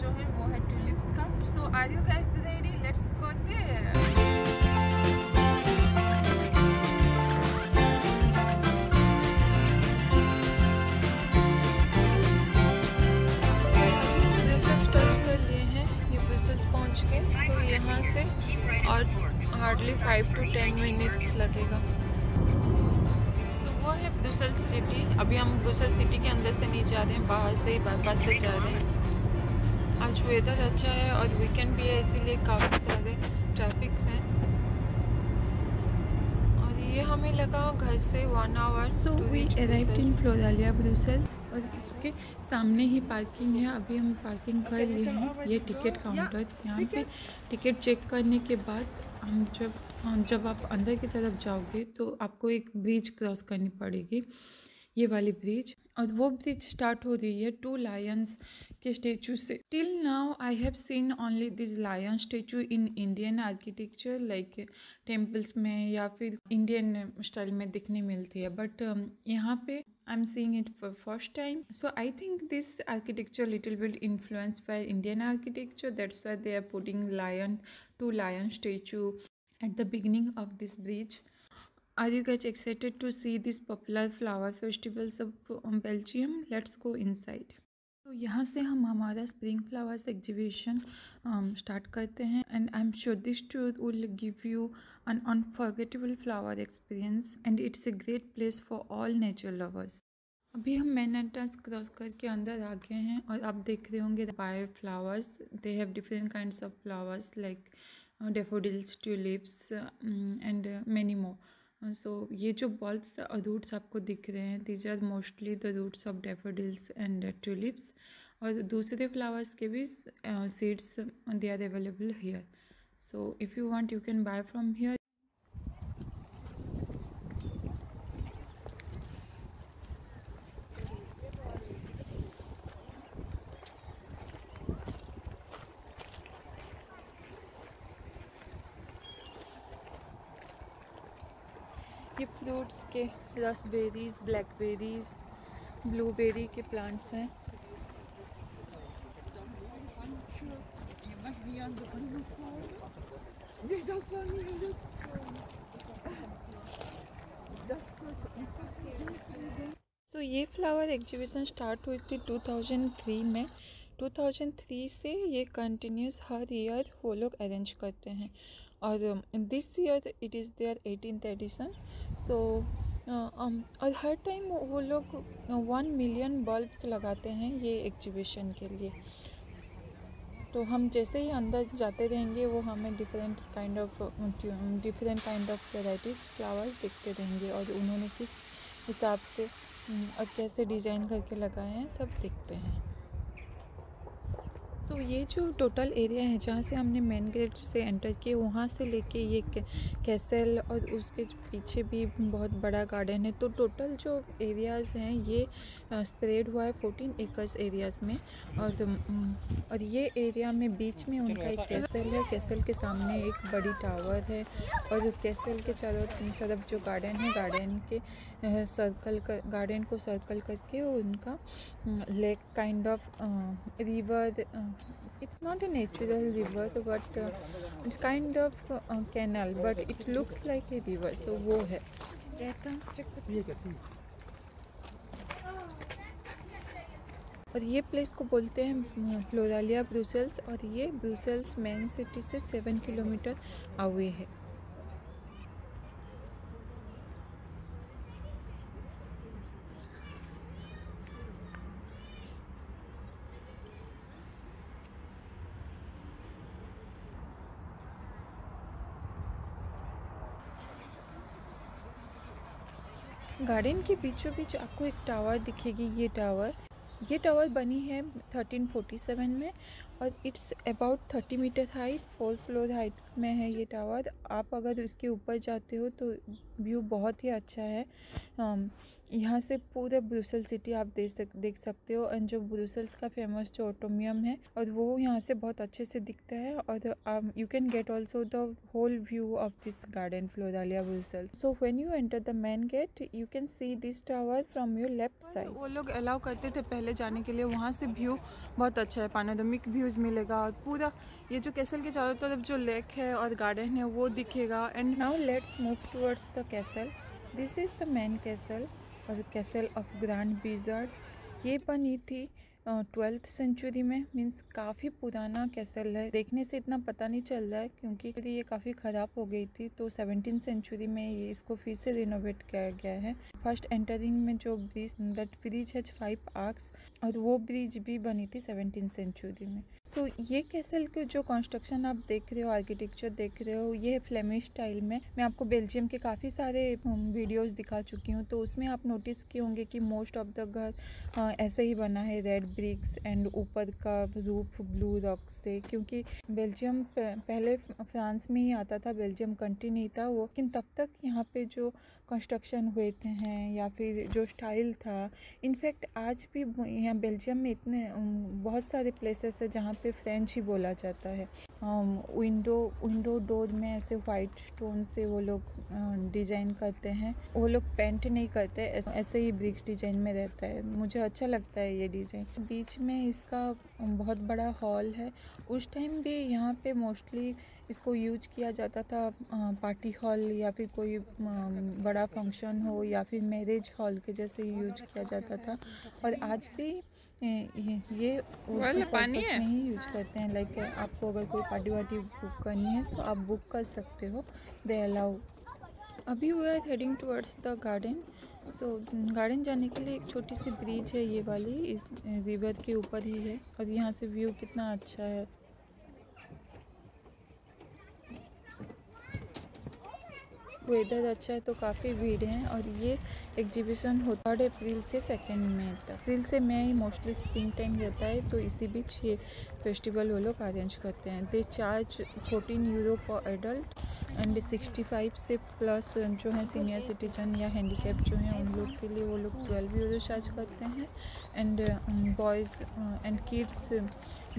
जो है वो है ट्यूलिप्स का। So are you guys ready let's go हैं पहुँच के तो यहाँ से और hardly five to ten minutes लगेगा। सो वो है ब्रुसेल्स सिटी अभी हम ब्रुसेल्स सिटी के अंदर से नहीं जा रहे हैं बाहर से ही बाईपास से जा रहे हैं। वेदर अच्छा है और वीकेंड भी है इसीलिए काफ़ी सारे ट्रैफिक्स हैं। और ये हमें लगा घर से one hour so we arrived in Floralia Brussels और इसके सामने ही पार्किंग है। अभी हम पार्किंग कर लिए हैं। ये टिकट काउंटर यहाँ पे। टिकट चेक करने के बाद हम जब जब आप अंदर की तरफ़ जाओगे तो आपको एक ब्रिज क्रॉस करनी पड़ेगी। ये वाली ब्रिज और वो ब्रिज स्टार्ट हो रही है two lions के स्टेचू से till now I have seen only this lion statue in Indian architecture like temples में या फिर इंडियन स्टाइल में दिखने मिलती है बट यहाँ पे I am seeing it for first time so I think this architecture little bit influence by Indian architecture that's why they are putting lion to lion statue at the beginning of this bridge are you guys excited to see this popular flower festivals of um, belgium let's go inside तो यहाँ से हम हमारा spring flowers exhibition start करते हैं and I am sure this tour will give you an unforgettable flower experience and it's a great place for all nature lovers अभी हम main entrance cross करके अंदर आ गए हैं और आप देख रहे होंगे by flowers they have different kinds of flowers like daffodils tulips and many more so ये जो बल्ब्स रूट्स आपको दिख रहे हैं these are mostly the roots of daffodils and tulips और दूसरे फ्लावर्स के भी seeds they are available here so if you want you can buy from here ये फ्रूट्स के, रसबेरीज, ब्लैकबेरीज, ब्लूबेरी के प्लांट्स हैं। सो ये फ्लावर एग्जीबिशन स्टार्ट हुई थी 2003 में। 2003 से ये कंटिन्यूस हर ईयर वो लोग अरेंज करते हैं। और this year it is there eighteen edition so और हर टाइम वो लोग वन मिलियन बल्ब्स लगाते हैं ये एग्जीबिशन के लिए। तो हम जैसे ही अंदर जाते रहेंगे, वो हमें different kind of different kind of varieties flowers दिखते रहेंगे और उन्होंने किस हिसाब से और कैसे डिज़ाइन करके लगाए हैं, सब दिखते हैं। सो so, ये जो टोटल एरिया है जहाँ से हमने मेन गेट से एंटर किए वहाँ से लेके ये कैसल और उसके पीछे भी बहुत बड़ा गार्डन है। तो टोटल जो एरियाज़ हैं ये स्प्रेड हुआ है फोर्टीन एकर्स एरियाज़ में और और ये एरिया में बीच में उनका एक कैसल है। कैसल के सामने एक बड़ी टावर है और कैसल के चारों तरफ़ जो गार्डन है गार्डन के सर्कल कर गार्डन को सर्कल करके उनका lake kind of river it's not a natural river but uh, it's kind of uh, canal but it looks like a river so wo hai और ये प्लेस को बोलते हैं फ्लोरालिया ब्रूसेल्स और ये ब्रूसेल्स मेन सिटी से सेवन किलोमीटर अवे है garden के बीचों बीच आपको एक टावर दिखेगी, ये टावर। ये टावर बनी है 1347 में और it's about 30 metre height four floor height में है ये टावर। आप अगर इसके ऊपर जाते हो तो व्यू बहुत ही अच्छा है। यहाँ से पूरे ब्रुसल सिटी आप देख सक देख सकते हो एंड जो ब्रुसल्स का फ़ेमस जो ऑटोमियम है और वो यहाँ से बहुत अच्छे से दिखता है और you can get also the whole view of this garden Floralia Brussels so when you enter the main gate you can see this tower from your left side वो लोग अलाउ करते थे पहले जाने के लिए वहाँ से व्यू बहुत अच्छा है पानोदमिक व्यूज़ मिलेगा और पूरा ये जो कैसल के चारों तरफ़ जो लेक है और गार्डन है वो दिखेगा and now let's move towards the castle this is the main castle और कैसल ऑफ़ ग्रैंड बिजर्ड ये बनी थी ट्वेल्थ सेंचुरी में मीन्स काफ़ी पुराना कैसल है। देखने से इतना पता नहीं चल रहा है, क्योंकि ये काफ़ी ख़राब हो गई थी तो सेवनटीन सेंचुरी में ये इसको फिर से रिनोवेट किया गया है। फ़र्स्ट एंटरिंग में जो bridge that bridge has five arches और वो ब्रिज भी बनी थी सेवनटीन सेंचुरी में। सो so, ये कैसल के जो कंस्ट्रक्शन आप देख रहे हो आर्किटेक्चर देख रहे हो ये है फ्लेमिश स्टाइल में? मैं आपको बेल्जियम के काफ़ी सारे वीडियोस दिखा चुकी हूँ तो उसमें आप नोटिस किए होंगे कि मोस्ट ऑफ़ द घर ऐसे ही बना है रेड ब्रिक्स एंड ऊपर का रूफ ब्लू रॉक से क्योंकि बेल्जियम पहले फ्रांस में ही आता था बेल्जियम कंट्री नहीं था वो लेकिन तब तक यहाँ पर जो कंस्ट्रक्शन हुए थे हैं या फिर जो स्टाइल था इनफैक्ट आज भी यहाँ बेल्जियम में इतने बहुत सारे प्लेसेस है जहाँ पे फ्रेंच ही बोला जाता है। विंडो विंडो डोर में ऐसे वाइट स्टोन से वो लोग डिज़ाइन करते हैं। वो लोग पेंट नहीं करते, ऐसे ही ब्रिक्स डिज़ाइन में रहता है। मुझे अच्छा लगता है ये डिज़ाइन बीच में इसका बहुत बड़ा हॉल है। उस टाइम भी यहाँ पे मोस्टली इसको यूज़ किया जाता था पार्टी हॉल या फिर कोई बड़ा फ़ंक्शन हो या फिर मैरिज हॉल के जैसे यूज़ किया जाता था। और आज भी ये पानी है? ही यूज़ करते हैं। लाइक आपको अगर कोई पार्टी वार्टी बुक करनी है तो आप बुक कर सकते हो। दे अलाउ अभी वो है heading towards the garden so garden जाने के लिए एक छोटी सी ब्रिज है ये वाली। इस रिवर के ऊपर ही है। और यहाँ से व्यू कितना अच्छा है। वेदर अच्छा है तो काफ़ी भीड़ है और ये एग्जीबिशन है अप्रैल से सेकेंड मई तक। अप्रैल से मई मोस्टली स्प्रिंग टाइम रहता है तो इसी बीच ये फेस्टिवल वो लोग अरेंज करते हैं। They charge fourteen euro for adult and sixty five से प्लस जो है सीनियर सिटीजन या हैंडीकैप जो हैं, उन लोग के लिए वो लोग ट्वेल्व यूरो चार्ज करते हैं। And boys and kids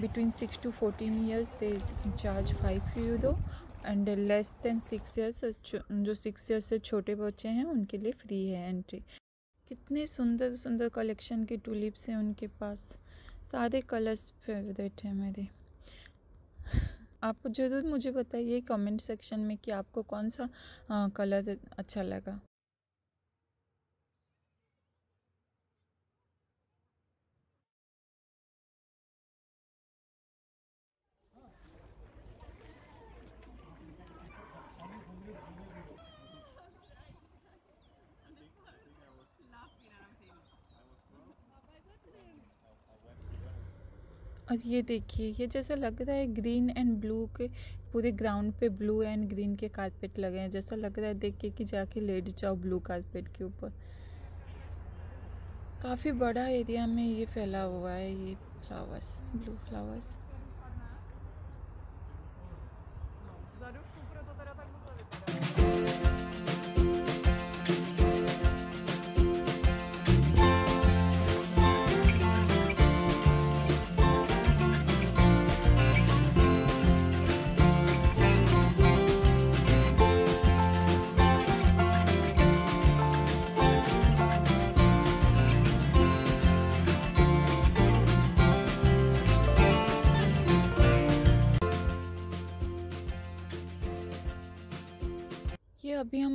between six to fourteen years they charge five euro and less than six years जो सिक्स ईयर्स से छोटे बच्चे हैं, उनके लिए फ्री है एंट्री कितने सुंदर सुंदर कलेक्शन के टूलिप्स हैं उनके पास। सारे कलर्स फेवरेट हैं मेरे। आप ज़रूर मुझे बताइए कमेंट सेक्शन में कि आपको कौन सा कलर अच्छा लगा। और ये देखिए, ये जैसा लग रहा है ग्रीन एंड ब्लू के, पूरे ग्राउंड पे ब्लू एंड ग्रीन के कारपेट लगे हैं। जैसा लग रहा है देख के कि जाके लेट जाओ ब्लू कारपेट के ऊपर। काफ़ी बड़ा एरिया में ये फैला हुआ है, ये फ्लावर्स, ब्लू फ्लावर्स।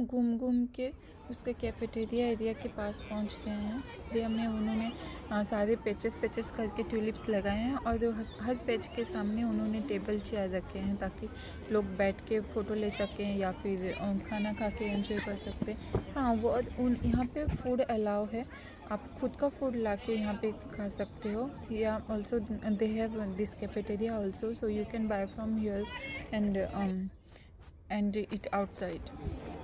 घूम घूम के उसके कैफेटेरिया एरिया के पास पहुँच गए हैं। एरिया में उन्होंने सारे पेचेस पेचेस करके ट्यूलिप्स लगाए हैं और हर पेज के सामने उन्होंने टेबल चेयर रखे हैं ताकि लोग बैठ के फ़ोटो ले सकें या फिर खाना खा के एंजॉय कर सकते हाँ। वो उन, यहाँ पे फ़ूड अलाउ है। आप खुद का फ़ूड ला के यहाँ पे खा सकते हो। या also they have this cafeteria also so you can buy from here and and eat outside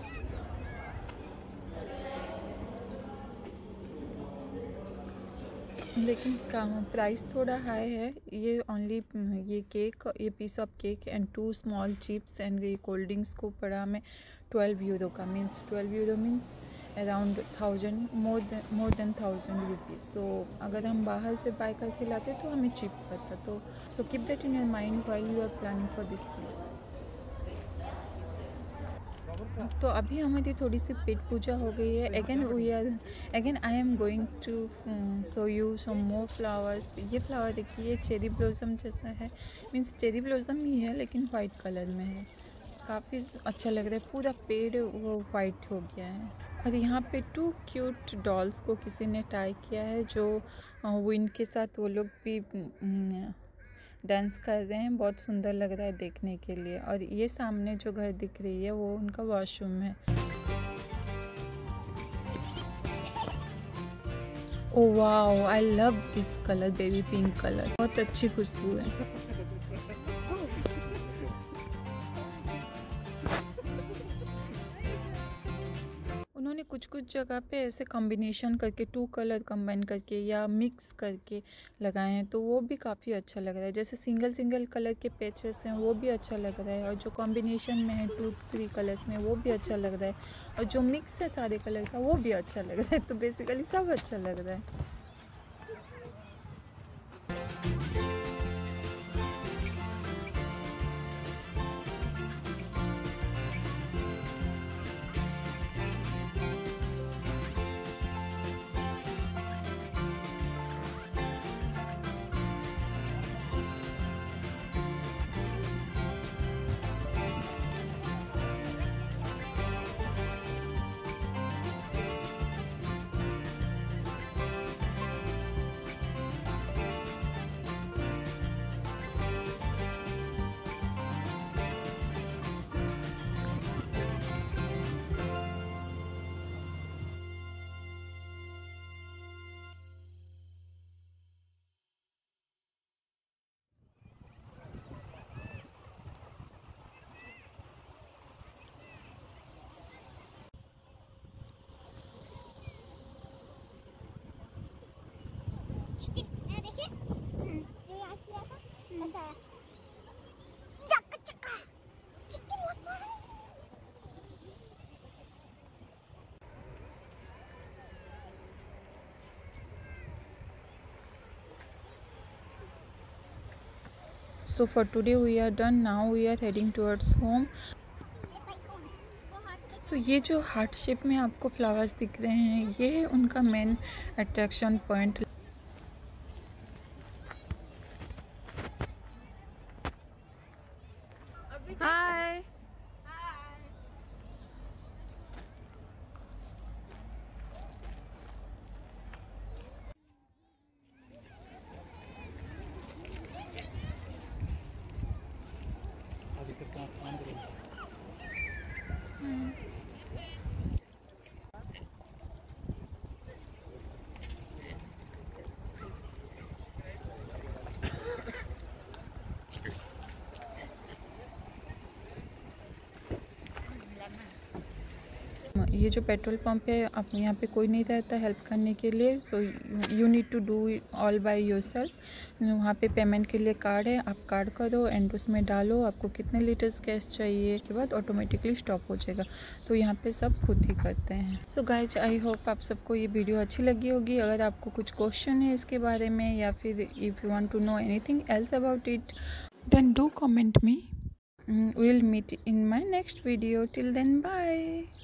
लेकिन प्राइस थोड़ा हाई है। ये ओनली ये केक ये piece of cake and two small chips and ये कोल्ड ड्रिंक्स को पड़ा हमें ट्वेल्व यूरो का। Means twelve euro means around thousand more more than thousand rupees so अगर हम बाहर से बाय करके लाते तो हमें चिप पड़ता। तो so keep that in your mind while you are planning for this place तो अभी हमारी थोड़ी सी पेट पूजा हो गई है। Again we are again I am going to show you some more flowers ये फ्लावर देखिए चेरी ब्लॉसम जैसा है। मीन्स चेरी ब्लॉसम ही है, लेकिन वाइट कलर में है। काफ़ी अच्छा लग रहा है। पूरा पेड़ वो वाइट हो गया है। और यहाँ पे टू क्यूट डॉल्स को किसी ने टाई किया है, जो विंड के साथ वो लोग भी डांस कर रहे हैं, बहुत सुंदर लग रहा है देखने के लिए। और ये सामने जो घर दिख रही है, वो उनका वॉशरूम है। ओ wow I love this colour baby pink colour बहुत अच्छी खुशबू है। कुछ कुछ जगह पे ऐसे कॉम्बिनेशन करके टू कलर कंबाइन करके या मिक्स करके लगाए हैं तो वो भी काफ़ी अच्छा लग रहा है। जैसे सिंगल सिंगल कलर के पैचेस हैं, वो भी अच्छा लग रहा है, और जो कॉम्बिनेशन में है टू थ्री कलर्स में, वो भी अच्छा लग रहा है, और जो मिक्स है सारे कलर का, वो भी अच्छा लग रहा है। तो बेसिकली सब अच्छा लग रहा है। So for today we are done now we are heading towards home so so, ये जो हार्ट शेप में आपको फ्लावर्स दिख रहे हैं ये उनका मेन अट्रैक्शन पॉइंट ये जो पेट्रोल पंप है, आप यहाँ पे कोई नहीं रहता हेल्प करने के लिए। So you need to do all by yourself वहाँ पे पेमेंट के लिए कार्ड है, आप कार्ड करो एंड उसमें डालो, आपको कितने लीटर्स गैस चाहिए के बाद ऑटोमेटिकली स्टॉप हो जाएगा। तो यहाँ पे सब खुद ही करते हैं। सो गाइज़ आई होप आप सबको ये वीडियो अच्छी लगी होगी। अगर आपको कुछ क्वेश्चन है इसके बारे में, या फिर if you want to know any else about it then do comment me we'll meet in my next video. Till then, bye.